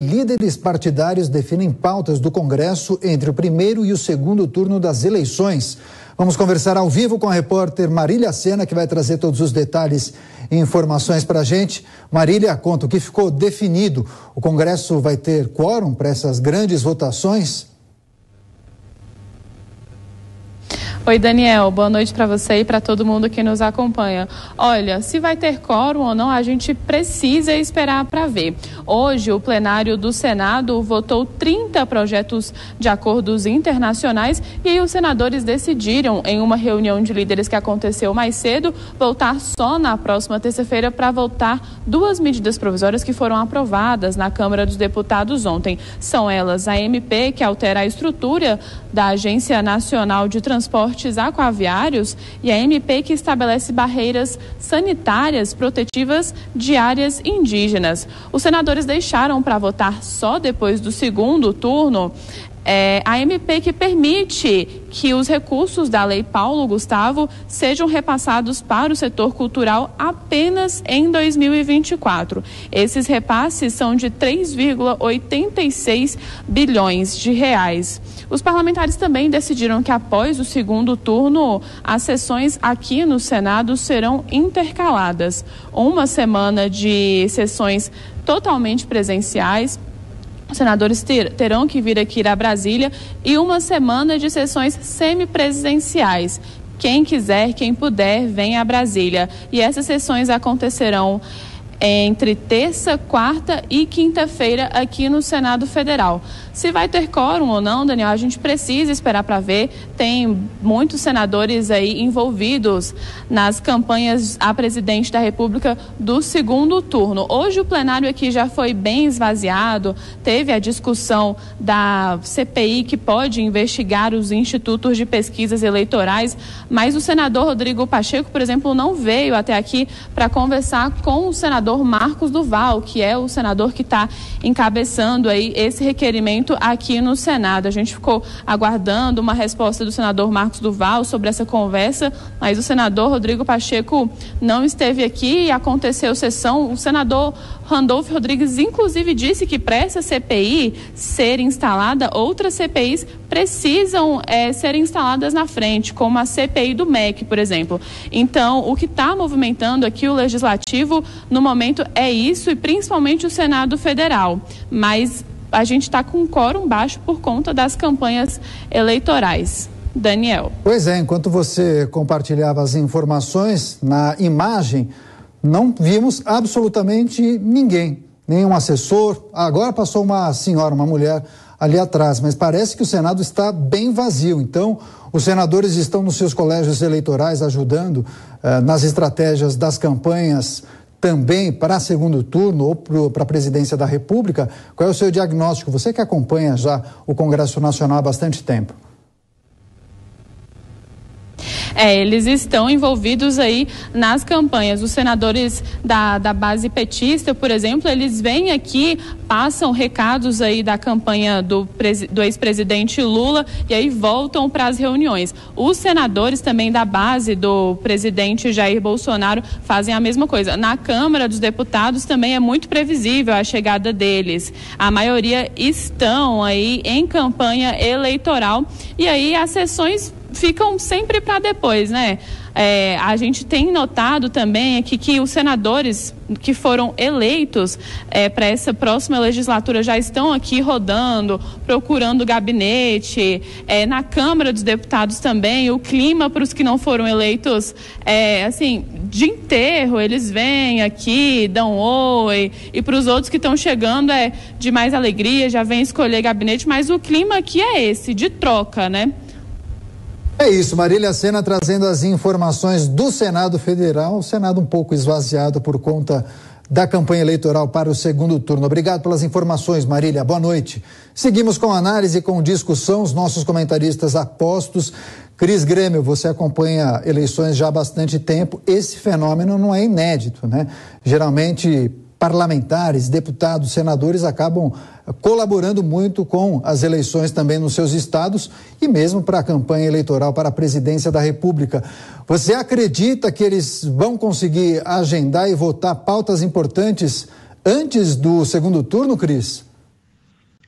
Líderes partidários definem pautas do Congresso entre o primeiro e o segundo turno das eleições. Vamos conversar ao vivo com a repórter Marília Sena, que vai trazer todos os detalhes e informações para a gente. Marília, conta o que ficou definido. O Congresso vai ter quórum para essas grandes votações? Oi, Daniel. Boa noite para você e para todo mundo que nos acompanha. Olha, se vai ter quórum ou não, a gente precisa esperar para ver. Hoje, o plenário do Senado votou 30 projetos de acordos internacionais e os senadores decidiram, em uma reunião de líderes que aconteceu mais cedo, voltar só na próxima terça-feira para votar duas medidas provisórias que foram aprovadas na Câmara dos Deputados ontem. São elas a MP, que altera a estrutura da Agência Nacional de Transporte transportes aquaviários e a MP que estabelece barreiras sanitárias protetivas de áreas indígenas. Os senadores deixaram para votar só depois do segundo turno é, a MP que permite que os recursos da Lei Paulo Gustavo sejam repassados para o setor cultural apenas em 2024. Esses repasses são de 3,86 bilhões de reais. Os parlamentares também decidiram que após o segundo turno, as sessões aqui no Senado serão intercaladas. Uma semana de sessões totalmente presenciais os senadores ter, terão que vir aqui a Brasília e uma semana de sessões semipresenciais. Quem quiser, quem puder, venha a Brasília. E essas sessões acontecerão entre terça, quarta e quinta-feira aqui no Senado Federal. Se vai ter quórum ou não, Daniel, a gente precisa esperar para ver. Tem muitos senadores aí envolvidos nas campanhas a presidente da República do segundo turno. Hoje o plenário aqui já foi bem esvaziado, teve a discussão da CPI que pode investigar os institutos de pesquisas eleitorais, mas o senador Rodrigo Pacheco, por exemplo, não veio até aqui para conversar com o senador Marcos Duval, que é o senador que está encabeçando aí esse requerimento aqui no Senado. A gente ficou aguardando uma resposta do senador Marcos Duval sobre essa conversa, mas o senador Rodrigo Pacheco não esteve aqui e aconteceu sessão. O senador Randolfo Rodrigues, inclusive, disse que para essa CPI ser instalada, outras CPIs precisam é, ser instaladas na frente, como a CPI do MEC, por exemplo. Então, o que está movimentando aqui o legislativo no momento é isso, e principalmente o Senado Federal. Mas a gente está com um quórum baixo por conta das campanhas eleitorais. Daniel. Pois é, enquanto você compartilhava as informações, na imagem não vimos absolutamente ninguém, nenhum assessor. Agora passou uma senhora, uma mulher ali atrás, mas parece que o Senado está bem vazio. Então, os senadores estão nos seus colégios eleitorais ajudando eh, nas estratégias das campanhas também para segundo turno ou para a presidência da República? Qual é o seu diagnóstico? Você que acompanha já o Congresso Nacional há bastante tempo. É, eles estão envolvidos aí nas campanhas. Os senadores da, da base petista, por exemplo, eles vêm aqui, passam recados aí da campanha do, do ex-presidente Lula e aí voltam para as reuniões. Os senadores também da base do presidente Jair Bolsonaro fazem a mesma coisa. Na Câmara dos Deputados também é muito previsível a chegada deles. A maioria estão aí em campanha eleitoral e aí as sessões ficam sempre para depois, né? É, a gente tem notado também aqui que os senadores que foram eleitos é, para essa próxima legislatura já estão aqui rodando, procurando gabinete. É, na Câmara dos Deputados também, o clima para os que não foram eleitos, é, assim, de enterro, eles vêm aqui, dão oi, e para os outros que estão chegando é de mais alegria, já vem escolher gabinete, mas o clima aqui é esse, de troca, né? É isso, Marília Sena trazendo as informações do Senado Federal, o Senado um pouco esvaziado por conta da campanha eleitoral para o segundo turno. Obrigado pelas informações, Marília. Boa noite. Seguimos com análise, com discussão, os nossos comentaristas apostos. Cris Grêmio, você acompanha eleições já há bastante tempo. Esse fenômeno não é inédito, né? Geralmente parlamentares, deputados, senadores acabam colaborando muito com as eleições também nos seus estados e mesmo para a campanha eleitoral para a presidência da República. Você acredita que eles vão conseguir agendar e votar pautas importantes antes do segundo turno, Cris?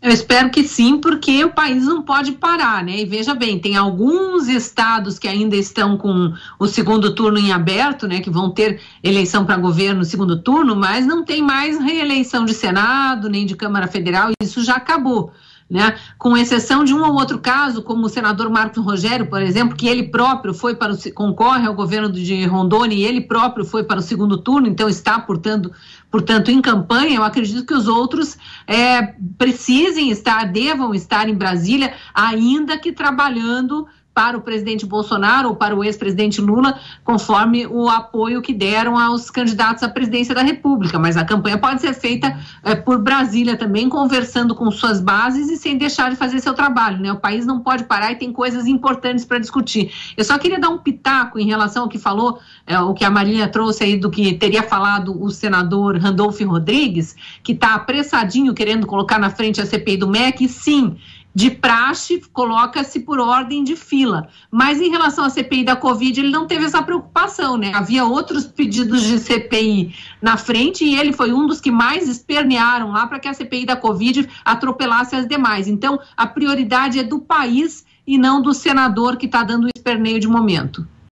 Eu espero que sim, porque o país não pode parar, né? E veja bem, tem alguns estados que ainda estão com o segundo turno em aberto, né? Que vão ter eleição para governo no segundo turno, mas não tem mais reeleição de Senado nem de Câmara Federal, isso já acabou. Né? Com exceção de um ou outro caso, como o senador Marcos Rogério, por exemplo, que ele próprio foi para o, concorre ao governo de Rondônia e ele próprio foi para o segundo turno, então está, portanto, portanto, em campanha. Eu acredito que os outros é, precisem estar, devam estar em Brasília, ainda que trabalhando para o presidente Bolsonaro ou para o ex-presidente Lula, conforme o apoio que deram aos candidatos à presidência da República. Mas a campanha pode ser feita é, por Brasília também, conversando com suas bases e sem deixar de fazer seu trabalho. Né? O país não pode parar e tem coisas importantes para discutir. Eu só queria dar um pitaco em relação ao que falou, é, o que a Marília trouxe aí do que teria falado o senador Randolfo Rodrigues, que está apressadinho querendo colocar na frente a CPI do MEC. E sim, de praxe, coloca-se por ordem de fila. Mas em relação à CPI da Covid, ele não teve essa preocupação, né? Havia outros pedidos de CPI na frente e ele foi um dos que mais espernearam lá para que a CPI da Covid atropelasse as demais. Então, a prioridade é do país e não do senador que está dando o esperneio de momento.